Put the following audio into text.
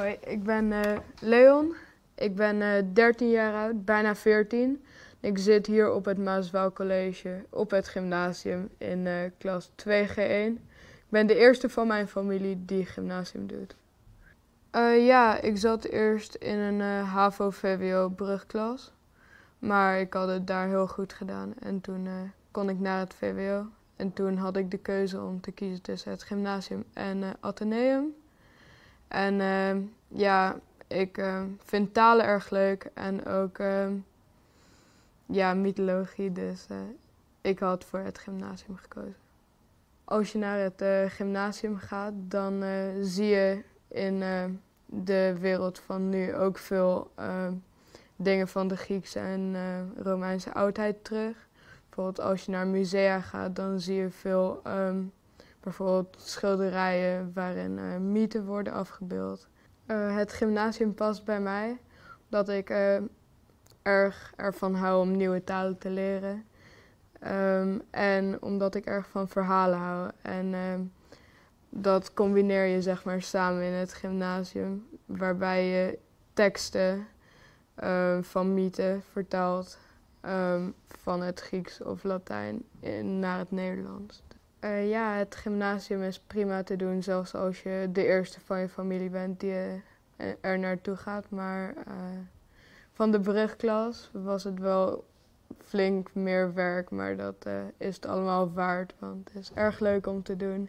Hoi, ik ben eh, Leon. Ik ben eh 13 jaar oud, bijna 14. Ik zit hier op het Maaswouw College op het gymnasium in eh, klas 2G1. Ik ben de eerste van mijn familie die gymnasium doet. Eh, ja, ik zat eerst in een eh, HAVO-VWO brugklas. Maar ik had het daar heel goed gedaan en toen eh, kon ik naar het VWO. En toen had ik de keuze om te kiezen tussen het gymnasium en eh Atheneum. En eh, ja, ik eh, vind talen erg leuk en ook eh, ja, mythologie. Dus eh, ik had voor het gymnasium gekozen. Als je naar het eh, gymnasium gaat, dan zie je in de wereld van nu ook veel eh, dingen van de Griekse en Romeinse oudheid terug. Bijvoorbeeld als je naar musea gaat, dan zie je veel ehm, bijvoorbeeld schilderijen waarin mythen worden afgebeeld. Eh, het gymnasium past bij mij, omdat ik eh, erg ervan hou om nieuwe talen te leren. Ehm, en omdat ik erg van verhalen hou. En ehm, dat combineer je zeg maar samen in het gymnasium, waarbij je teksten van mythen vertaalt ehm, van het Grieks of Latijn in, naar het Nederlands. Eh, ja, het gymnasium is prima te doen, zelfs als je de eerste van je familie bent die eh, er naartoe gaat. Maar eh, van de brugklas was het wel flink meer werk, maar dat is het allemaal waard, want het is erg leuk om te doen.